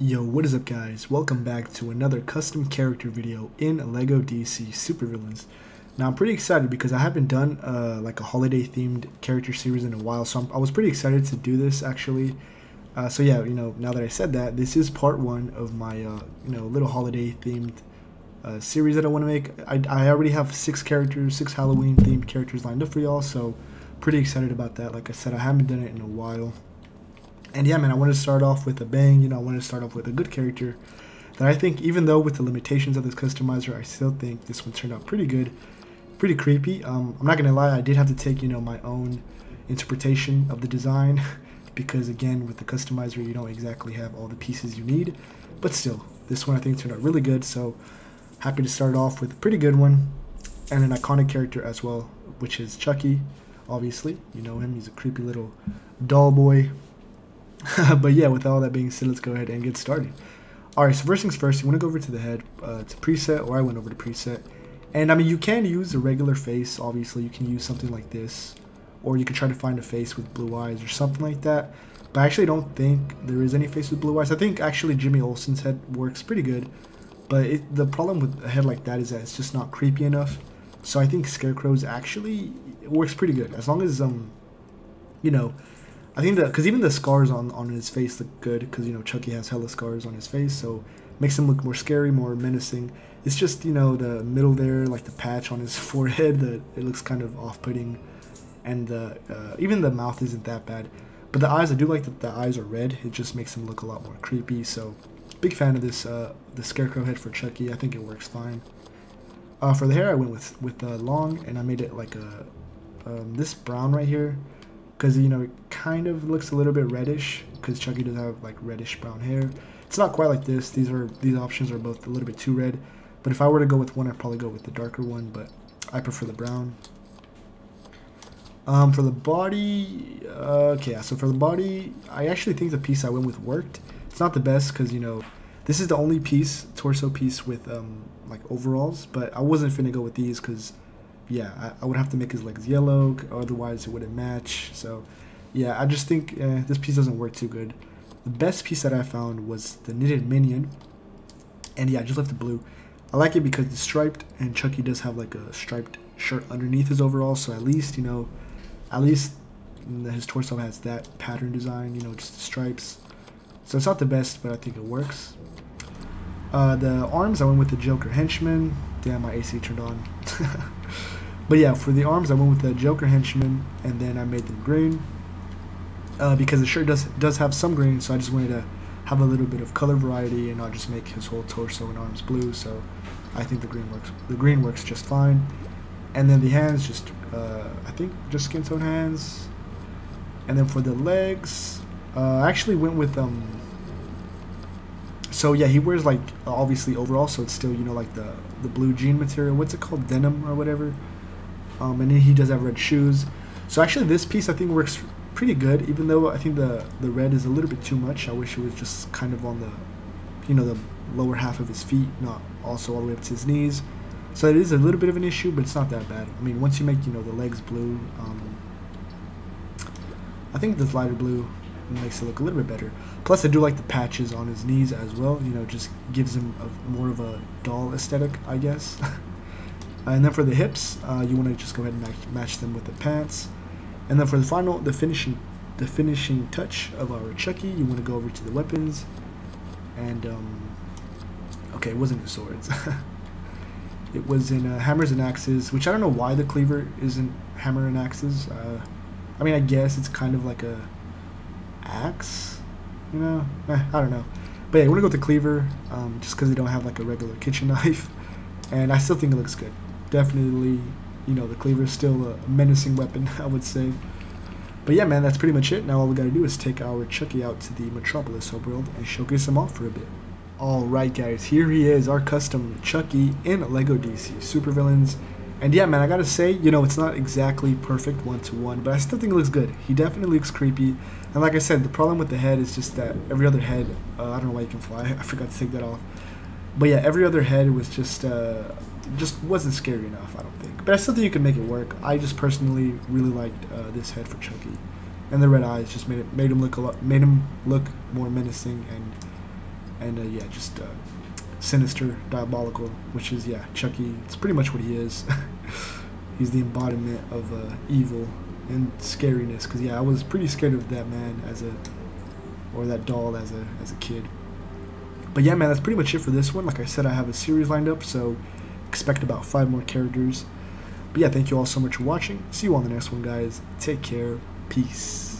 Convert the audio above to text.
Yo, what is up guys? Welcome back to another custom character video in LEGO DC Supervillains. Now I'm pretty excited because I haven't done uh, like a holiday themed character series in a while, so I'm, i was pretty excited to do this actually. Uh, so yeah, you know, now that I said that, this is part one of my uh, you know little holiday themed uh, series that I want to make. I, I already have six characters, six Halloween themed characters lined up for y'all, so pretty excited about that. Like I said, I haven't done it in a while. And yeah, man, I want to start off with a bang. You know, I want to start off with a good character that I think, even though with the limitations of this customizer, I still think this one turned out pretty good, pretty creepy. Um, I'm not gonna lie, I did have to take you know my own interpretation of the design because again, with the customizer, you don't exactly have all the pieces you need. But still, this one I think turned out really good. So happy to start off with a pretty good one and an iconic character as well, which is Chucky. Obviously, you know him. He's a creepy little doll boy but yeah, with all that being said, let's go ahead and get started. Alright, so first things first, you want to go over to the head, uh, to preset, or I went over to preset. And I mean, you can use a regular face, obviously. You can use something like this, or you can try to find a face with blue eyes or something like that. But I actually don't think there is any face with blue eyes. I think actually Jimmy Olsen's head works pretty good. But it, the problem with a head like that is that it's just not creepy enough. So I think Scarecrow's actually works pretty good. As long as, um, you know, I think that because even the scars on on his face look good because you know Chucky has hella scars on his face, so makes him look more scary, more menacing. It's just you know the middle there, like the patch on his forehead, that it looks kind of off-putting, and uh, uh, even the mouth isn't that bad. But the eyes, I do like that the eyes are red. It just makes him look a lot more creepy. So, big fan of this uh, the scarecrow head for Chucky. I think it works fine. Uh, for the hair, I went with with uh, long, and I made it like a um, this brown right here because you know it kind of looks a little bit reddish because Chucky does have like reddish brown hair. It's not quite like this. These are these options are both a little bit too red. But if I were to go with one, I'd probably go with the darker one. But I prefer the brown. Um, for the body, uh, okay, so for the body, I actually think the piece I went with worked. It's not the best because you know this is the only piece torso piece with um, like overalls, but I wasn't finna go with these because yeah, I, I, would have to make his legs yellow, otherwise it wouldn't match. So, yeah, I just think eh, this piece doesn't work too good. The best piece that I found was the knitted minion, and yeah, I just left the blue. I like it because it's striped, and Chucky does have like a striped shirt underneath his overall, so at least, you know, at least his torso has that pattern design, you know, just the stripes. So it's not the best, but I think it works. Uh, the arms, I went with the Joker henchman. Damn, my AC turned on. But yeah, for the arms, I went with the Joker henchman, and then I made them green. Uh, because the shirt does does have some green, so I just wanted to have a little bit of color variety and not just make his whole torso and arms blue. So I think the green works. The green works just fine. And then the hands, just uh, I think just skin tone hands. And then for the legs, uh, I actually went with um. So yeah, he wears like obviously overall, so it's still you know like the the blue jean material. What's it called, denim or whatever. Um, and he does have red shoes. So actually this piece I think works pretty good, even though I think the, the red is a little bit too much. I wish it was just kind of on the, you know, the lower half of his feet, not also all the way up to his knees. So it is a little bit of an issue, but it's not that bad. I mean, once you make, you know, the legs blue, um, I think this lighter blue makes it look a little bit better. Plus, I do like the patches on his knees as well. You know, just gives him a, more of a doll aesthetic, I guess. and then for the hips, uh, you want to just go ahead and match, match them with the pants. And then for the final, the finishing, the finishing touch of our Chucky, you want to go over to the weapons, and um, okay, it wasn't the swords. it was in uh, hammers and axes, which I don't know why the cleaver isn't hammer and axes. Uh, I mean, I guess it's kind of like a axe, you know? Eh, I don't know. But yeah, you want to go with the cleaver, um, just because they don't have like a regular kitchen knife, and I still think it looks good definitely, you know, the cleaver is still a menacing weapon, I would say. But yeah, man, that's pretty much it. Now all we gotta do is take our Chucky out to the Metropolis world and showcase him off for a bit. Alright guys, here he is, our custom Chucky in LEGO DC Supervillains. And yeah, man, I gotta say, you know, it's not exactly perfect one-to-one, -one, but I still think it looks good. He definitely looks creepy. And like I said, the problem with the head is just that every other head, uh, I don't know why you can fly, I forgot to take that off. But yeah, every other head was just uh, just wasn't scary enough, I don't think. But I still think you can make it work. I just personally really liked uh, this head for Chucky, and the red eyes just made it made him look a lot, made him look more menacing and and uh, yeah, just uh, sinister, diabolical, which is yeah, Chucky. It's pretty much what he is. He's the embodiment of uh, evil and scariness. Cause yeah, I was pretty scared of that man as a, or that doll as a as a kid. But yeah, man, that's pretty much it for this one. Like I said, I have a series lined up, so expect about five more characters. But yeah, thank you all so much for watching. See you on the next one, guys. Take care. Peace.